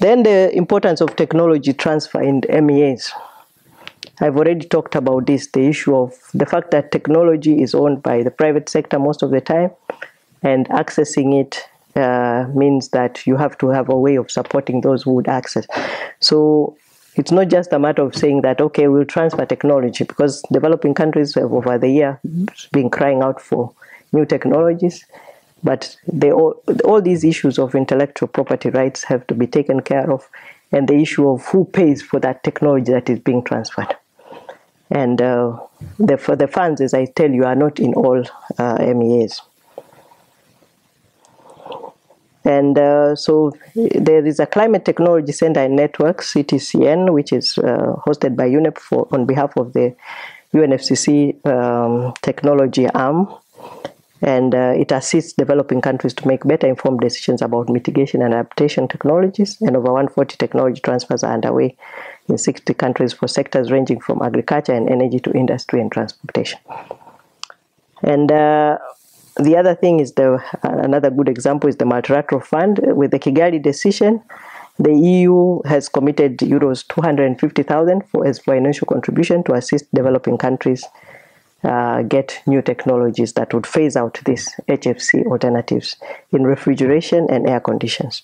Then the importance of technology transfer in MEAs. I've already talked about this the issue of the fact that technology is owned by the private sector most of the time, and accessing it uh, means that you have to have a way of supporting those who would access. So it's not just a matter of saying that, okay, we'll transfer technology, because developing countries have over the year been crying out for new technologies. But they all, all these issues of intellectual property rights have to be taken care of, and the issue of who pays for that technology that is being transferred. And uh, the, for the funds, as I tell you, are not in all uh, MEAs. And uh, so there is a Climate Technology Center and Network, CTCN, which is uh, hosted by UNEP for, on behalf of the UNFCCC um, technology arm. And uh, it assists developing countries to make better informed decisions about mitigation and adaptation technologies. And over 140 technology transfers are underway in 60 countries for sectors ranging from agriculture and energy to industry and transportation. And uh, the other thing is the another good example is the multilateral fund with the Kigali decision. The EU has committed euros 250,000 for as financial contribution to assist developing countries uh, get new technologies that would phase out these HFC alternatives in refrigeration and air conditions.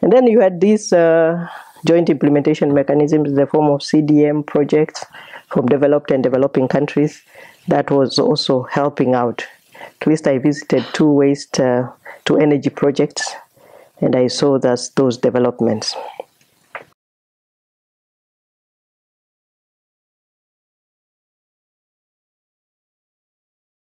And then you had these uh, joint implementation mechanisms in the form of CDM projects from developed and developing countries that was also helping out at least I visited two waste uh, to energy projects and I saw those, those developments.